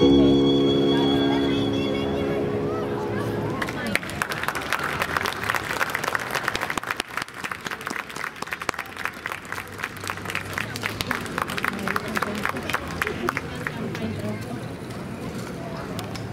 Okay.